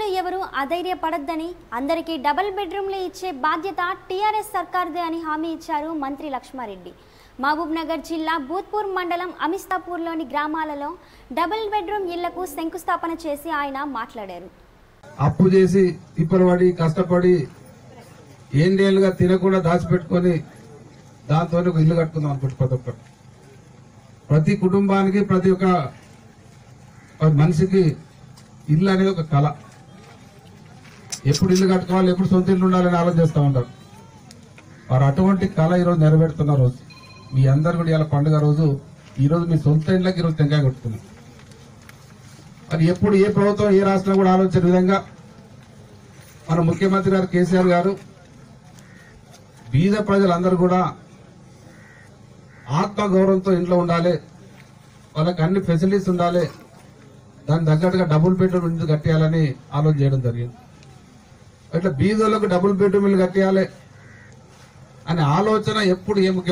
పేదలు ఎవరు అధైర్యపడద్దని అందరికీ డబుల్ బెడ్రూమ్లు ఇచ్చే బాధ్యత టీఆర్ఎస్ సర్కార్దే అని హామీ ఇచ్చారు మంత్రి లక్ష్మారెడ్డి. మహబూబ్ నగర్ జిల్లా భూత్పూర్ మండలం అమిస్తాపూర్లోని గ్రామాలలో డబుల్ బెడ్రూమ్ ఇళ్ళకు శంకుస్థాపన చేసి ఆయన మాట్లాడారు. అప్పు చేసి తిప్పలపడి కష్టపడి ఏండేళ్ళుగా తినకుండా దాచిపెట్టుకొని దాంతో ఒక ఇల్లు కట్టుకుందాం అనుకుంటు ప్రతి ఒక్కరు. ప్రతి కుటుంబానికి ప్రతి ఒక్క మనిషికి ఇల్లు అనేది ఒక కళ. ఎప్పుడు ఇల్లు కట్టుకోవాలి ఎప్పుడు సొంత ఇల్లు ఉండాలని ఆలోచిస్తూ ఉంటారు. వారు అటువంటి కళ ఈరోజు నెరవేరుతున్న రోజు. మీ అందరు కూడా ఇలా పండుగ రోజు ఈరోజు మీ సొంత ఇండ్లకి ఈరోజు తెంకాయ కొట్టుకున్నారు. మరి ఎప్పుడు ఏ ప్రభుత్వం ఏ రాష్ట్రం కూడా ఆలోచించిన విధంగా మన ముఖ్యమంత్రి గారు కేసీఆర్ గారు బీద ప్రజలందరూ కూడా ఆత్మ గౌరవంతో ఇంట్లో ఉండాలి వాళ్ళకి అన్ని ఫెసిలిటీస్ ఉండాలి దాని తగ్గట్టుగా డబుల్ బెడ్రూమ్ ఇంటి కట్టేయాలని ఆలోచన చేయడం జరిగింది. అట్లా బీదోళ్ళకు డబుల్ బెడ్రూమ్ కట్టేయాలి. అనే ఆలోచన ఎప్పుడు ఏ ముఖ్యం